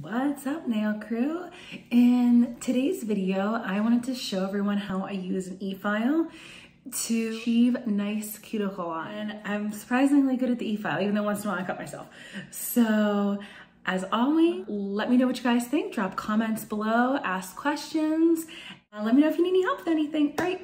What's up nail crew? In today's video, I wanted to show everyone how I use an e-file to achieve nice cuticle line. I'm surprisingly good at the e-file, even though once in a while I cut myself. So as always, let me know what you guys think. Drop comments below, ask questions. Uh, let me know if you need any help with anything. All right.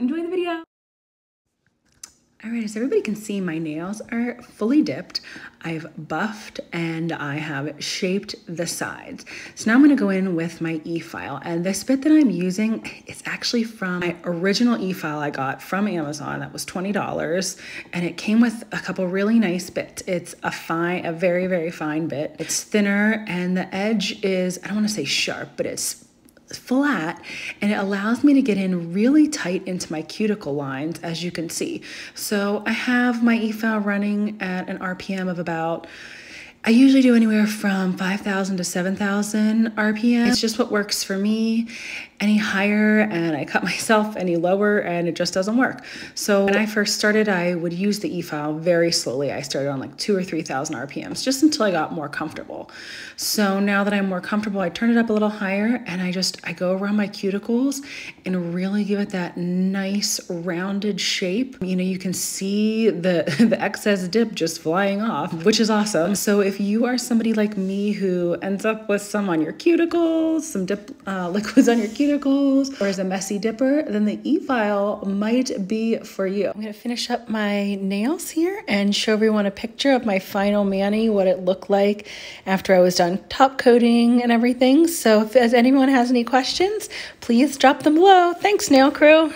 All right, as everybody can see, my nails are fully dipped. I've buffed and I have shaped the sides. So now I'm gonna go in with my e-file and this bit that I'm using, it's actually from my original e-file I got from Amazon. That was $20 and it came with a couple really nice bits. It's a fine, a very, very fine bit. It's thinner and the edge is, I don't wanna say sharp, but it's flat and it allows me to get in really tight into my cuticle lines as you can see. So I have my e-file running at an RPM of about I usually do anywhere from 5,000 to 7,000 RPM. It's just what works for me. Any higher and I cut myself any lower and it just doesn't work. So when I first started, I would use the e-file very slowly. I started on like two or 3,000 RPMs just until I got more comfortable. So now that I'm more comfortable, I turn it up a little higher and I just, I go around my cuticles and really give it that nice rounded shape. You know, you can see the, the excess dip just flying off, which is awesome. So if you are somebody like me who ends up with some on your cuticles, some dip uh, liquids on your cuticles, or is a messy dipper, then the e-file might be for you. I'm gonna finish up my nails here and show everyone a picture of my final mani, what it looked like after I was done top coating and everything. So if anyone has any questions, please drop them below. Thanks, nail crew.